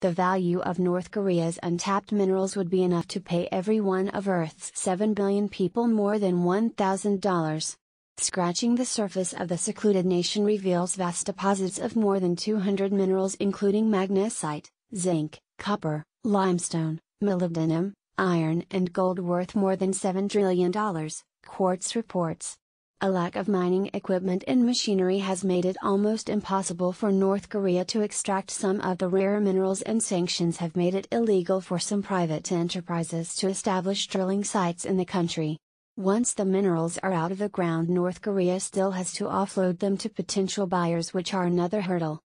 the value of North Korea's untapped minerals would be enough to pay every one of Earth's 7 billion people more than $1,000. Scratching the surface of the secluded nation reveals vast deposits of more than 200 minerals including magnesite, zinc, copper, limestone, molybdenum, iron and gold worth more than $7 trillion, Quartz reports. A lack of mining equipment and machinery has made it almost impossible for North Korea to extract some of the rare minerals and sanctions have made it illegal for some private enterprises to establish drilling sites in the country. Once the minerals are out of the ground North Korea still has to offload them to potential buyers which are another hurdle.